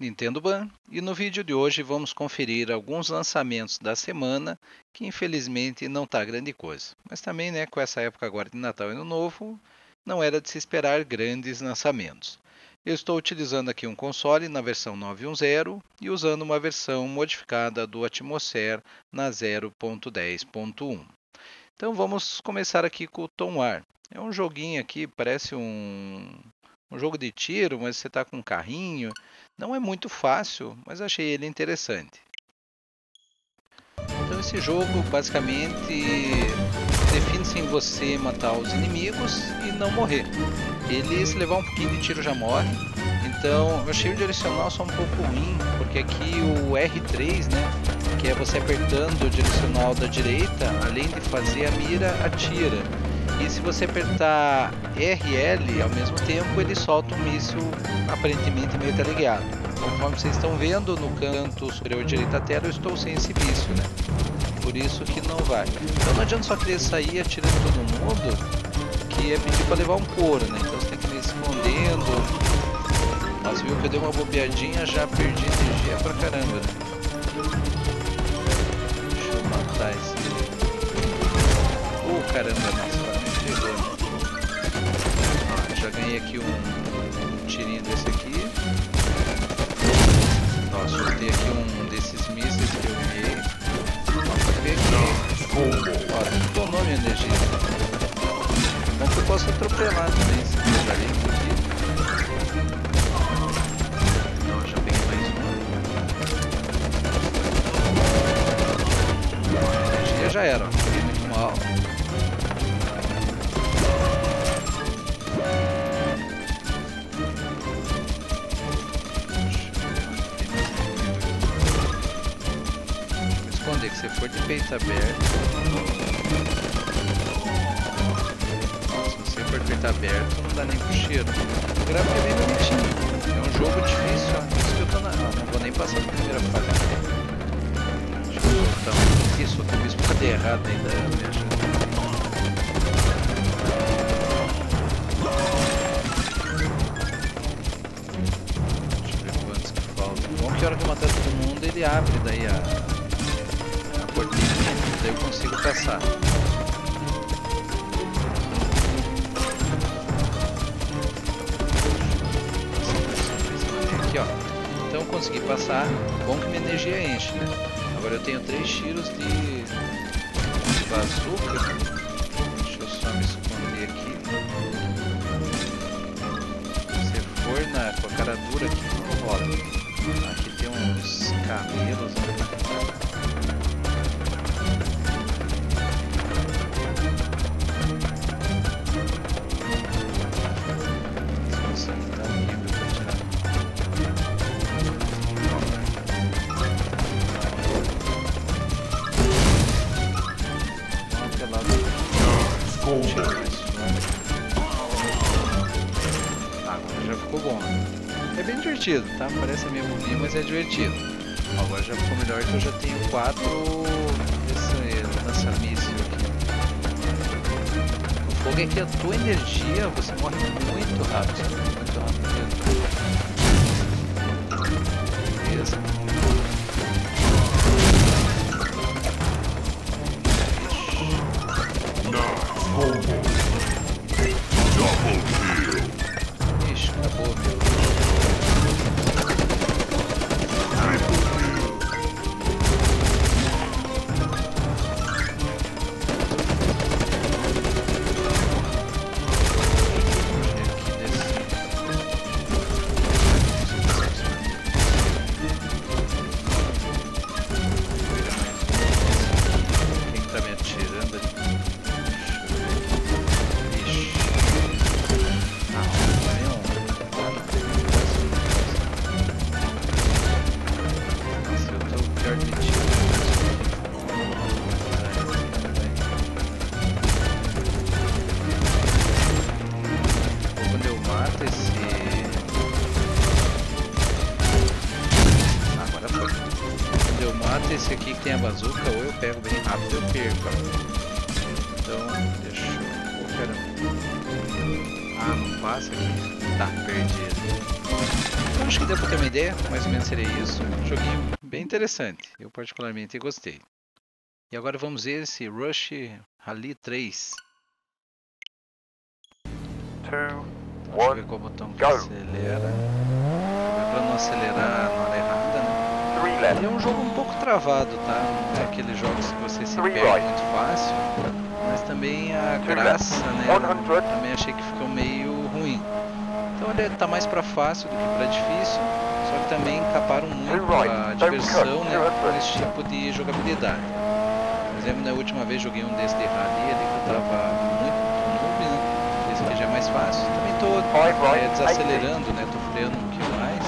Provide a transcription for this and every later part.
Nintendo Ban e no vídeo de hoje vamos conferir alguns lançamentos da semana que infelizmente não está grande coisa. Mas também né, com essa época agora de Natal e Ano Novo, não era de se esperar grandes lançamentos. Eu estou utilizando aqui um console na versão 910 e usando uma versão modificada do Atmosphere na 0.10.1. Então vamos começar aqui com o Tom War. É um joguinho aqui, parece um, um jogo de tiro, mas você está com um carrinho. Não é muito fácil, mas achei ele interessante. Então esse jogo basicamente define-se em você matar os inimigos e não morrer. Ele se levar um pouquinho de tiro já morre. Então eu achei o direcional só um pouco ruim, porque aqui o R3, né, que é você apertando o direcional da direita, além de fazer a mira, atira. E se você apertar RL ao mesmo tempo, ele solta um míssil aparentemente meio teleguiado. Conforme vocês estão vendo no canto superior direito da tela, eu estou sem esse míssil, né? Por isso que não vai. Então não adianta só querer sair atirando todo mundo, que é pedir para levar um couro, né? Então você tem que ir escondendo. Nossa, viu que eu dei uma bobeadinha, já perdi energia pra caramba, né? Deixa eu matar esse... Oh, caramba, nossa, Ganhei aqui um, um tirinho desse aqui. Ó, soltei aqui um desses mísseis que eu. Nossa, peguei. Ó, detonou minha energia. Bom que eu posso atropelar também, se deixar limpo aqui. Não, já peguei mais energia já era, peito aberto. Se você for de peito aberto, não dá nem pro cheiro. O gráfico é bem bonitinho. É um jogo difícil, ó. Isso que eu tô na. Ah, não vou nem passar da primeira fase. Deixa eu soltar um. Isso, eu fiz pra ter errado ainda, ajuda. Deixa eu ver quantos que faltam. Bom que a hora que eu matar todo mundo, ele abre daí a eu consigo passar. Aqui ó, então consegui passar, bom que minha energia enche, né? Agora eu tenho três tiros de, de bazuca, deixa eu só me esconder aqui. Se for na, com a cara dura aqui, não rola. Aqui tem uns camelos, né? Divertido, tá? Parece meio bobinho, mas é divertido. Agora já ficou melhor que eu já tenho quatro desse lança-míssil aqui. O fogo é que a tua energia, você morre muito rápido. Muito rápido tem a bazuca, ou eu pego bem rápido ou eu perco. Então, deixa eu. Oh, caramba. Ah, não passa aqui. Tá, perdido. Então acho que deu pra ter uma ideia, mais ou menos seria isso. Um joguinho bem interessante, eu particularmente gostei. E agora vamos ver esse Rush Rally 3. Two, Deixa eu ver qual botão que acelera. Pra não acelerar na hora Ele é um jogo um pouco travado, tá? É aqueles jogos que você se perde muito fácil. Mas também a graça, né? 100. Também achei que ficou meio ruim. Então ele tá mais pra fácil do que pra difícil. Só que também caparam muito a diversão, né? Esse tipo de jogabilidade. Por exemplo, na última vez joguei um desse de rally ali que eu tava né? Esse aqui já é mais fácil. Também right, é, desacelerando, né? Tô freando um pouquinho mais.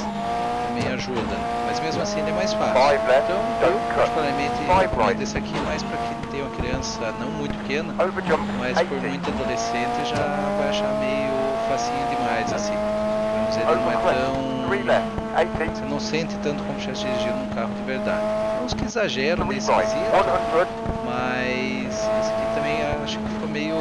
Também ajuda, mesmo assim ele é mais fácil. Então, eu particularmente recomendo esse aqui mais para quem tem uma criança não muito pequena, mas por 80, muito adolescente já vai achar meio facinho demais, assim. Vamos dizer, ele não é tão... left, 80, Você não sente tanto como se dirigindo um carro de verdade. Tem uns que exageram nesse quesito, 100, mas esse aqui também acho que ficou meio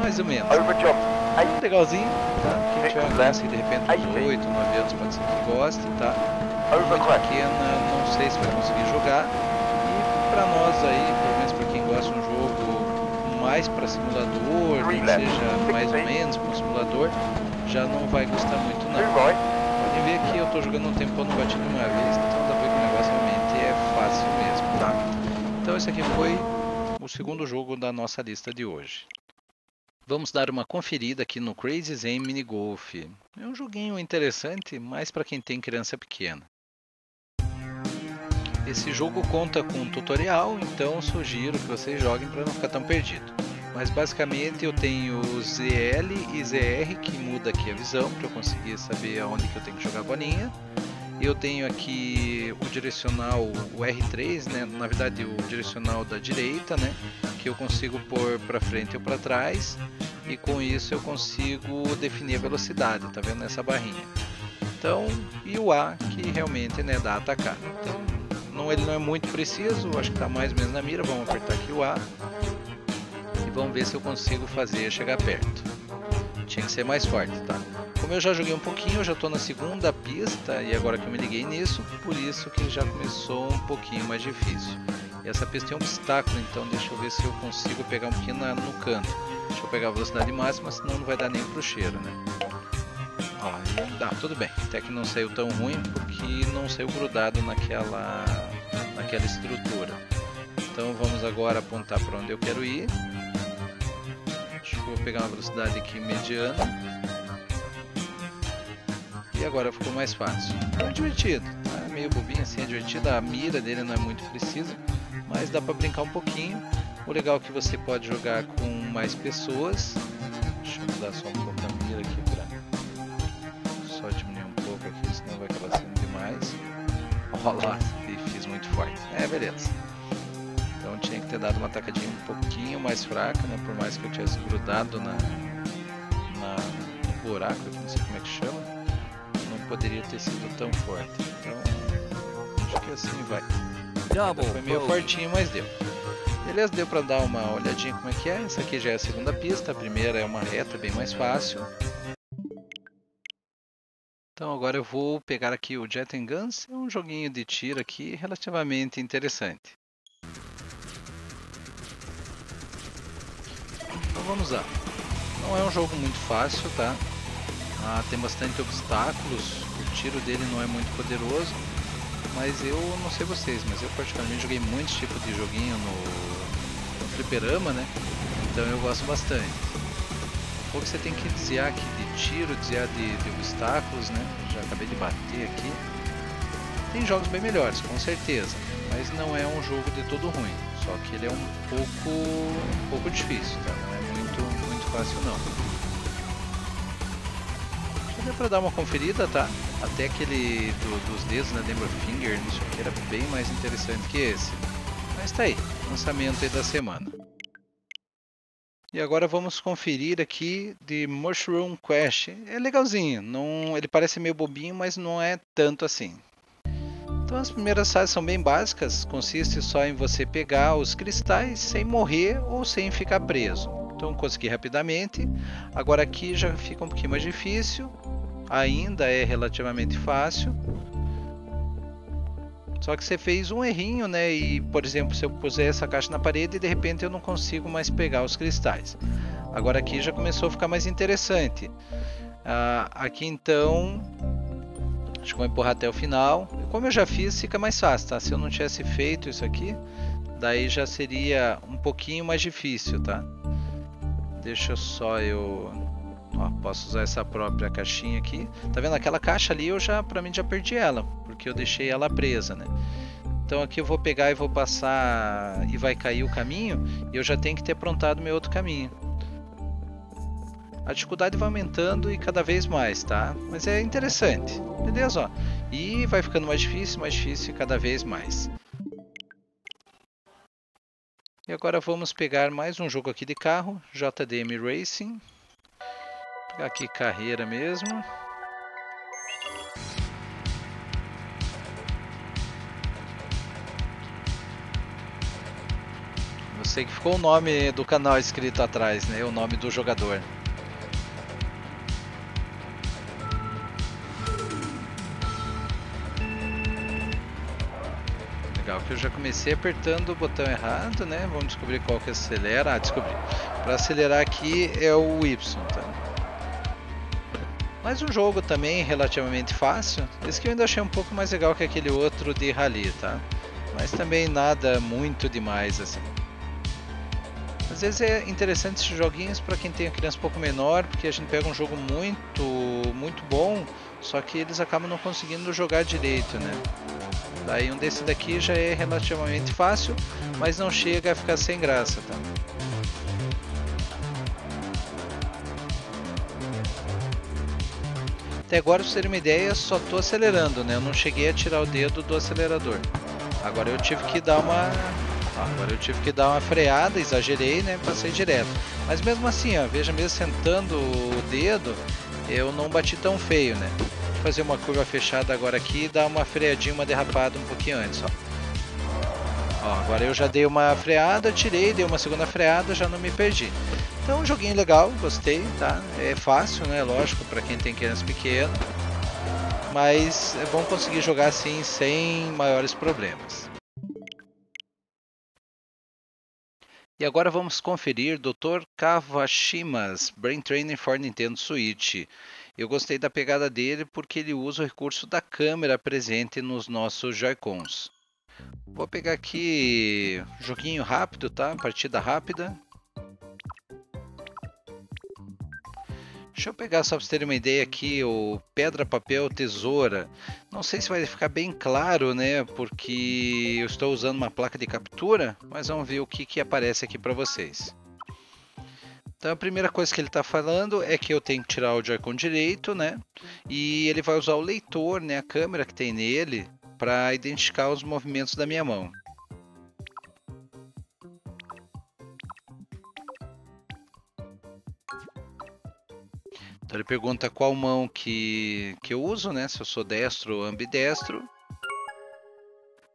mais ou menos. over jump, 80, Legalzinho, tá? Quem tiver criança que de repente uns 8, 9 anos pode ser que goste, tá? Crest, pequena, não sei se vai conseguir jogar. E para nós aí, pelo menos para quem gosta de um jogo mais para simulador, que left, seja mais ou menos para simulador, já não vai gostar muito não. Podem ver que eu estou jogando um tempo não bati nenhuma vez, então dá pra ver que o negócio realmente é fácil mesmo, tá? Então esse aqui foi o segundo jogo da nossa lista de hoje. Vamos dar uma conferida aqui no Crazy Zen Mini Golf. É um joguinho interessante, mas para quem tem criança pequena. Esse jogo conta com um tutorial, então sugiro que vocês joguem para não ficar tão perdido. Mas basicamente eu tenho ZL e ZR que muda aqui a visão para eu conseguir saber aonde que eu tenho que jogar a bolinha. Eu tenho aqui o direcional, o R3, né? na verdade o direcional da direita, né? que eu consigo pôr para frente ou para trás e com isso eu consigo definir a velocidade, tá vendo nessa barrinha. Então, e o A que realmente né, dá atacar. Então, não, ele não é muito preciso, acho que está mais ou menos na mira. Vamos apertar aqui o A e vamos ver se eu consigo fazer chegar perto. Tinha que ser mais forte, tá? Como eu já joguei um pouquinho, eu já estou na segunda pista e agora que eu me liguei nisso, por isso que já começou um pouquinho mais difícil. E essa pista tem um obstáculo, então deixa eu ver se eu consigo pegar um pouquinho na- no canto. Deixa eu pegar a velocidade máxima, senão não vai dar nem pro cheiro, né? Ó, dá, tudo bem. Até que não saiu tão ruim, porque não saiu grudado naquela, naquela estrutura. Então vamos agora apontar para onde eu quero ir. Vou pegar uma velocidade aqui mediana. E agora ficou mais fácil. É divertido, tá? meio bobinho assim, é divertido. A mira dele não é muito precisa, mas dá para brincar um pouquinho. O legal é que você pode jogar com mais pessoas. Deixa eu mudar só um pouco a mira aqui para só diminuir um pouco aqui, senão vai acabar sendo demais. Olha lá, É, beleza. Então tinha que ter dado uma tacadinha um pouquinho mais fraca, né? Por mais que eu tivesse grudado na, na, no buraco, aqui, não sei como é que chama, não poderia ter sido tão forte. Então, acho que assim vai. Double Foi meio fortinho, mas deu. Beleza, deu pra dar uma olhadinha como é que é. Essa aqui já é a segunda pista, a primeira é uma reta bem mais fácil. Então agora eu vou pegar aqui o Jet and Guns, é um joguinho de tiro aqui relativamente interessante. Então vamos lá. Não é um jogo muito fácil, tá? Ah, tem bastante obstáculos, o tiro dele não é muito poderoso, mas eu não sei vocês, mas eu particularmente joguei muitos tipos de joguinho no, no fliperama, né? Então eu gosto bastante. Pouco você tem que desviar aqui de tiro, desviar de, de obstáculos, né? Já acabei de bater aqui. Tem jogos bem melhores, com certeza, mas não é um jogo de todo ruim. Só que ele é um pouco, um pouco difícil, tá? Não é muito, muito fácil não. Já deu pra dar uma conferida, tá? Até aquele do- dos dedos, né? Denver Finger, isso aqui era bem mais interessante que esse. Mas tá aí, lançamento aí da semana. E agora vamos conferir aqui de Mushroom Quest. É legalzinho, não, ele parece meio bobinho, mas não é tanto assim. Então as primeiras fases são bem básicas, consiste só em você pegar os cristais sem morrer ou sem ficar preso. Então consegui rapidamente. Agora aqui já fica um pouquinho mais difícil. Ainda é relativamente fácil. Só que você fez um errinho, né? E, por exemplo, se eu puser essa caixa na parede, de repente eu não consigo mais pegar os cristais. Agora aqui já começou a ficar mais interessante. Ah, aqui então, acho que vou empurrar até o final. Como eu já fiz, fica mais fácil, tá? Se eu não tivesse feito isso aqui, daí já seria um pouquinho mais difícil, tá? Deixa só eu... Ó, posso usar essa própria caixinha aqui. Tá vendo? Aquela caixa ali, eu já, pra mim, já perdi ela. Porque eu deixei ela presa, né? Então aqui eu vou pegar e vou passar e vai cair o caminho. E eu já tenho que ter aprontado meu outro caminho. A dificuldade vai aumentando e cada vez mais, tá? Mas é interessante. Beleza, ó. E vai ficando mais difícil, mais difícil cada vez mais. E agora vamos pegar mais um jogo aqui de carro, JDM Racing. Vou pegar aqui carreira mesmo. Eu sei que ficou o nome do canal escrito atrás, né? O nome do jogador. Legal, que eu já comecei apertando o botão errado, né? Vamos descobrir qual que acelera. Ah, descobri. Para acelerar aqui é o Y, tá? Mas um jogo também relativamente fácil. Esse que eu ainda achei um pouco mais legal que aquele outro de rally, tá? Mas também nada muito demais assim. Às vezes é interessante esses joguinhos para quem tem criança um pouco menor, porque a gente pega um jogo muito, muito bom, só que eles acabam não conseguindo jogar direito, né? Daí um desse daqui já é relativamente fácil, mas não chega a ficar sem graça, tá? Até agora, vocês terem uma ideia, só estou acelerando, né? Eu não cheguei a tirar o dedo do acelerador. Agora eu tive que dar uma... Agora eu tive que dar uma freada, exagerei, né? Passei direto. Mas mesmo assim, ó, veja, mesmo sentando o dedo, eu não bati tão feio, né? Vou fazer uma curva fechada agora aqui e dar uma freadinha, uma derrapada um pouquinho antes, ó. ó. Agora eu já dei uma freada, tirei, dei uma segunda freada, já não me perdi. Então, um joguinho legal, gostei, tá? É fácil, né? Lógico, para quem tem criança pequena. Mas é bom conseguir jogar assim sem maiores problemas. E agora vamos conferir Dr. Kawashima's Brain Training for Nintendo Switch. Eu gostei da pegada dele porque ele usa o recurso da câmera presente nos nossos Joy-Cons. Vou pegar aqui joguinho rápido, tá? Partida rápida. Deixa eu pegar só para vocês terem uma ideia aqui o pedra, papel, tesoura. Não sei se vai ficar bem claro, né? Porque eu estou usando uma placa de captura, mas vamos ver o que, que aparece aqui para vocês. Então a primeira coisa que ele está falando é que eu tenho que tirar o Joy-Con direito, né? E ele vai usar o leitor, né? A câmera que tem nele, para identificar os movimentos da minha mão. Então ele pergunta qual mão que, que eu uso, né? Se eu sou destro ou ambidestro.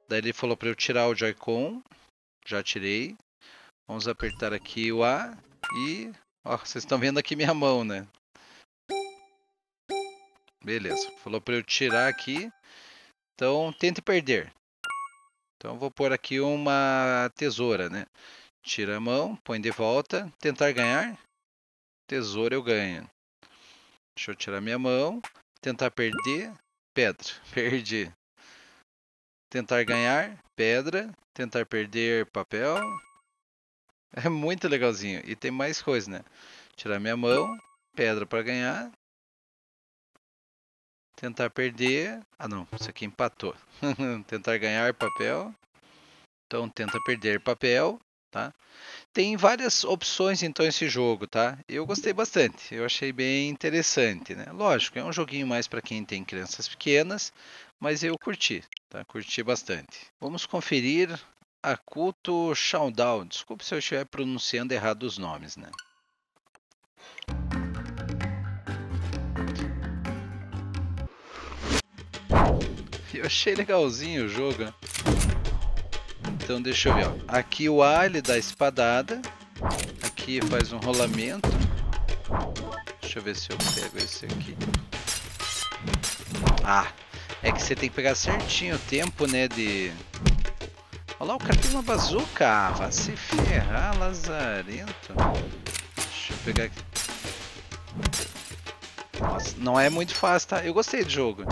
Daí ele falou para eu tirar o Joy-Con. Já tirei. Vamos apertar aqui o A e... Ó, vocês estão vendo aqui minha mão, né? Beleza. Falou para eu tirar aqui. Então, tente perder. Então, vou pôr aqui uma tesoura, né? Tira a mão, põe de volta. Tentar ganhar. Tesoura eu ganho. Deixa eu tirar minha mão. Tentar perder. Pedra. Perdi. Tentar ganhar. Pedra. Tentar perder. Papel. É muito legalzinho. E tem mais coisa, né? Tirar minha mão. Pedra para ganhar. Tentar perder. Ah, não. Isso aqui empatou. Tentar ganhar papel. Então, tenta perder papel. Tá? Tem várias opções então esse jogo, tá? Eu gostei bastante, eu achei bem interessante, né? Lógico, é um joguinho mais para quem tem crianças pequenas, mas eu curti, tá? Curti bastante. Vamos conferir a Culto Showdown. Desculpe se eu estiver pronunciando errado os nomes, né? Eu achei legalzinho o jogo, né? Então deixa eu ver, ó. Aqui o A ele dá espadada. Aqui faz um rolamento. Deixa eu ver se eu pego esse aqui. Ah, é que você tem que pegar certinho o tempo, né, de... Olha lá, o cara tem uma bazuca. Ah, vai se ferrar, lazarento. Deixa eu pegar aqui. Nossa, não é muito fácil, tá? Eu gostei do jogo.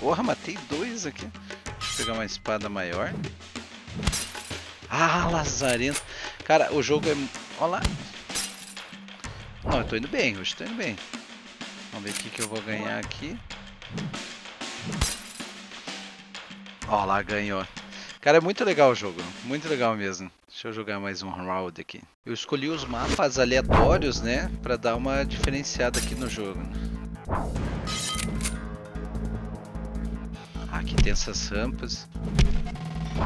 Porra, matei dois aqui. Deixa eu pegar uma espada maior. Ah, lazarento. Cara, o jogo é... Olha lá. Não, eu tô indo bem, hoje tô indo bem. Vamos ver o que, que eu vou ganhar aqui. Ó lá, ganhou. Cara, é muito legal o jogo. Muito legal mesmo. Deixa eu jogar mais um round aqui. Eu escolhi os mapas aleatórios, né? Pra dar uma diferenciada aqui no jogo. Tem essas rampas.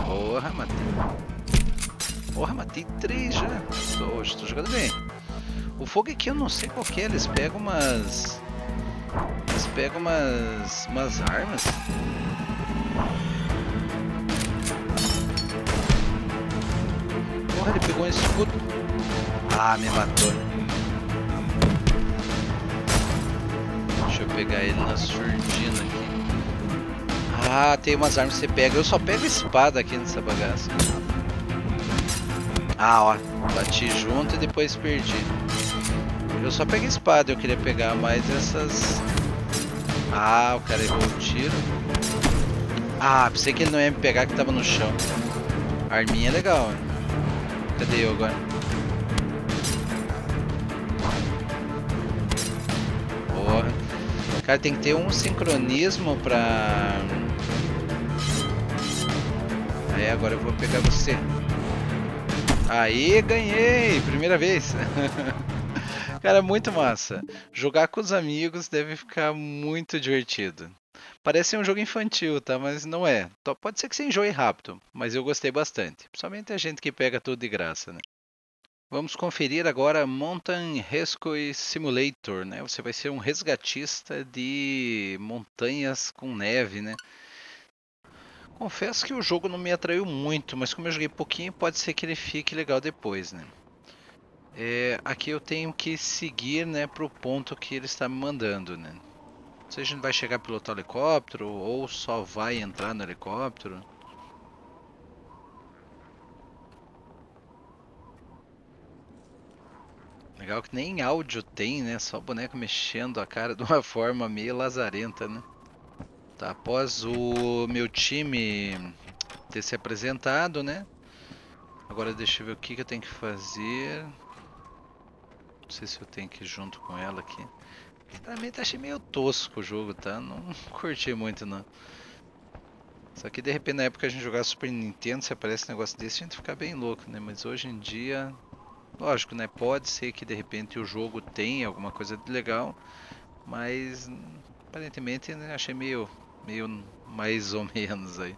Porra, matei. Porra, matei três já. Tô, estou jogando bem. O fogo aqui eu não sei qual é. Eles pegam umas... Eles pegam umas... Umas armas. Porra, ele pegou um escudo. Ah, me matou. Deixa eu pegar ele na surdina aqui. Ah, tem umas armas que você pega. Eu só pego espada aqui nessa bagaça. Ah, ó. Bati junto e depois perdi. Eu só pego espada, eu queria pegar mais essas... Ah, o cara errou o tiro. Ah, pensei que ele não ia me pegar que tava no chão. Arminha é legal, né? Cadê eu agora? Porra. Cara, tem que ter um sincronismo pra... Aí, agora eu vou pegar você. Aí, ganhei! Primeira vez. Cara, muito massa. Jogar com os amigos deve ficar muito divertido. Parece um jogo infantil, tá? Mas não é. Pode ser que você enjoe rápido, mas eu gostei bastante. Principalmente a gente que pega tudo de graça, né? Vamos conferir agora Mountain Rescue Simulator, né? Você vai ser um resgatista de montanhas com neve, né? Confesso que o jogo não me atraiu muito, mas como eu joguei pouquinho, pode ser que ele fique legal depois, né? É, aqui eu tenho que seguir, né, para o ponto que ele está me mandando, né? Se a gente vai chegar a pilotar o helicóptero ou só vai entrar no helicóptero. Legal que nem áudio tem, né? Só o boneco mexendo a cara de uma forma meio lazarenta, né? Tá, após o meu time ter se apresentado, né? Agora deixa eu ver o que, que eu tenho que fazer. Não sei se eu tenho que ir junto com ela aqui. Também tá achei meio tosco o jogo, tá? Não curti muito não. Só que de repente na época a gente jogava Super Nintendo, se aparece um negócio desse, a gente fica bem louco, né? Mas hoje em dia, lógico, né? Pode ser que de repente o jogo tenha alguma coisa de legal, mas aparentemente né, achei meio, meio mais ou menos aí.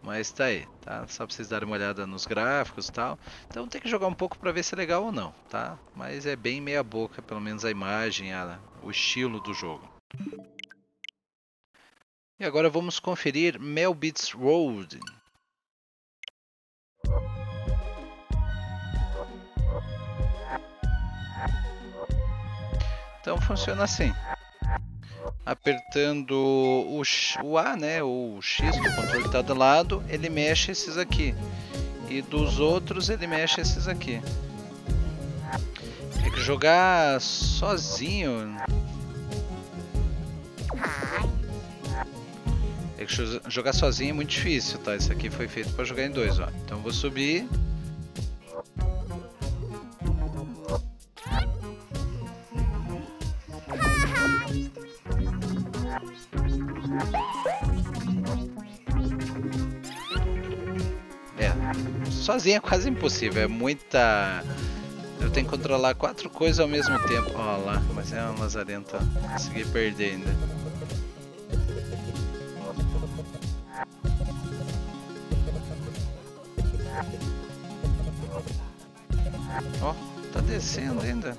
Mas tá aí, tá? Só pra vocês darem uma olhada nos gráficos e tal. Então tem que jogar um pouco pra ver se é legal ou não, tá? Mas é bem meia boca, pelo menos a imagem, a, o estilo do jogo. E agora vamos conferir Melbits Road. Então funciona assim. Apertando o, o A, né, o X do controle está do lado, ele mexe esses aqui. E dos outros ele mexe esses aqui. É que jogar sozinho É que jogar sozinho é muito difícil, tá? Isso aqui foi feito para jogar em dois, ó. Então vou subir. Sozinho é quase impossível, é muita... Eu tenho que controlar quatro coisas ao mesmo tempo. Ó lá, mas é uma lazarenta. Consegui perder ainda. Ó, tá descendo ainda.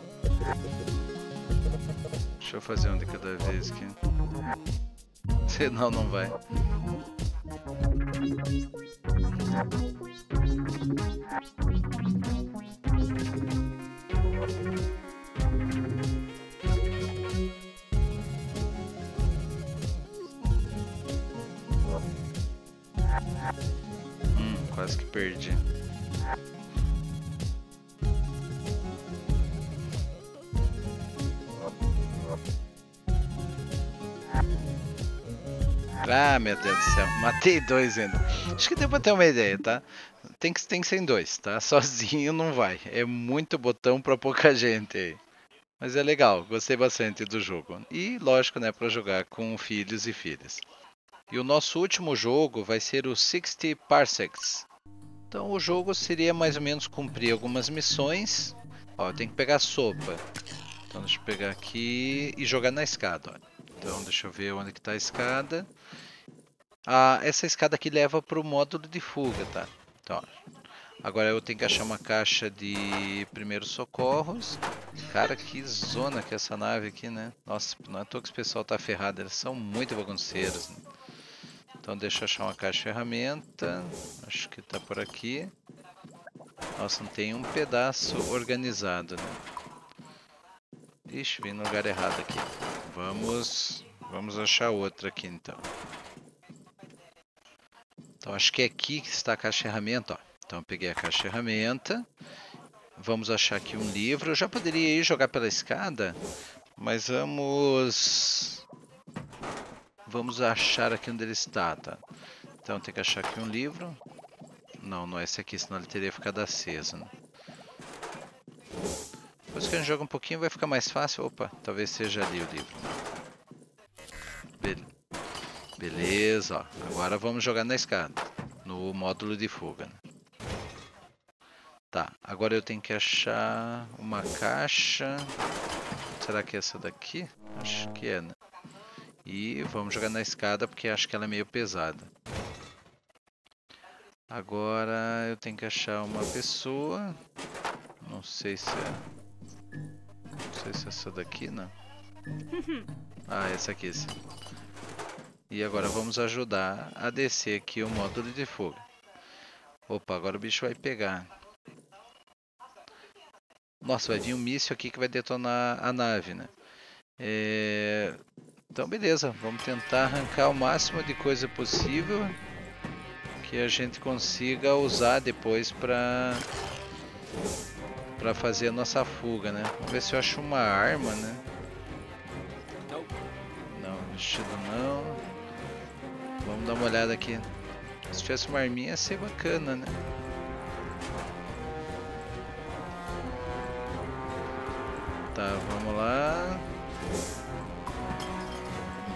Deixa eu fazer um de cada vez aqui. Senão não vai. Perdi. Ah, meu Deus do céu, matei dois ainda. Acho que deu pra ter uma ideia, tá? Tem que, tem que ser em dois, tá? Sozinho não vai. É muito botão pra pouca gente aí. Mas é legal, gostei bastante do jogo. E lógico, né, pra jogar com filhos e filhas. E o nosso último jogo vai ser o 60 Parsecs. Então o jogo seria mais ou menos cumprir algumas missões. Ó, tem que pegar sopa. Então deixa eu pegar aqui e jogar na escada, ó. Então deixa eu ver onde que tá a escada. Ah, essa escada aqui leva para o módulo de fuga, tá? Então, agora eu tenho que achar uma caixa de primeiros socorros. Cara, que zona que é essa nave aqui, né? Nossa, não é à toa que esse pessoal tá ferrado, eles são muito bagunceiros. Né? Então deixa eu achar uma caixa de ferramenta. Acho que tá por aqui. Nossa, não tem um pedaço organizado, né? Ixi, vim no lugar errado aqui. Vamos, vamos achar outra aqui então. Então acho que é aqui que está a caixa de ferramenta. Ó. Então peguei a caixa de ferramenta. Vamos achar aqui um livro. Eu já poderia ir jogar pela escada, mas vamos... Vamos achar aqui onde ele está, tá? Então tem que achar aqui um livro. Não, não é esse aqui, senão ele teria ficado aceso, né? Depois que a gente joga um pouquinho vai ficar mais fácil. Opa, talvez seja ali o livro. Be Beleza, ó. Agora vamos jogar na escada. No módulo de fuga. Né? Tá, agora eu tenho que achar uma caixa. Será que é essa daqui? Acho que é, né? E vamos jogar na escada porque acho que ela é meio pesada. Agora eu tenho que achar uma pessoa. Não sei se é sei se é essa daqui, não. Ah, essa aqui, sim. E agora vamos ajudar a descer aqui o módulo de fogo. Opa, agora o bicho vai pegar. Nossa, vai vir um míssil aqui que vai detonar a nave, né? É... Então beleza, vamos tentar arrancar o máximo de coisa possível que a gente consiga usar depois para para fazer a nossa fuga, né? Vamos ver se eu acho uma arma, né? Não, vestido não. Vamos dar uma olhada aqui. Se tivesse uma arminha ia ser bacana, né? Tá, vamos lá.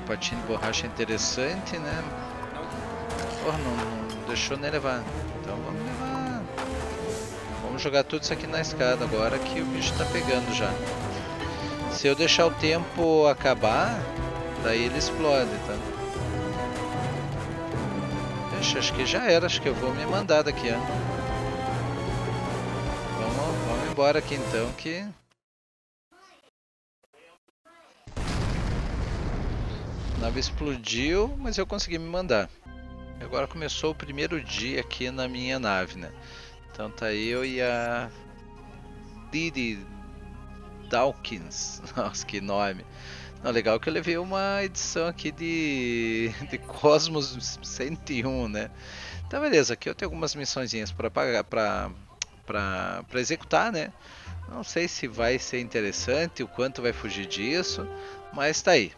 Patinho de borracha interessante, né? Oh, não, não deixou nem levar. Então vamos levar. Vamos jogar tudo isso aqui na escada agora que o bicho tá pegando já. Se eu deixar o tempo acabar, daí ele explode, tá? Poxa, acho que já era, acho que eu vou me mandar daqui, ó. Vamos, vamos embora aqui então que... nave explodiu, mas eu consegui me mandar. Agora começou o primeiro dia aqui na minha nave, né? Então tá eu e a Didi Dawkins. Nossa, que nome. Não, legal que eu levei uma edição aqui de, de Cosmos 101, né? Então beleza, aqui eu tenho algumas missõezinhas para pagar para para executar, né? Não sei se vai ser interessante, o quanto vai fugir disso, mas tá aí.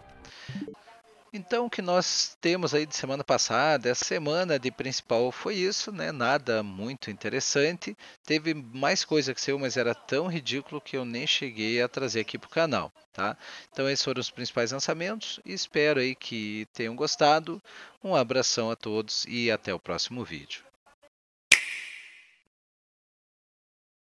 Então, o que nós temos aí de semana passada, essa semana de principal foi isso, né? Nada muito interessante. Teve mais coisa que saiu, mas era tão ridículo que eu nem cheguei a trazer aqui para o canal, tá? Então, esses foram os principais lançamentos. Espero aí que tenham gostado. Um abração a todos e até o próximo vídeo.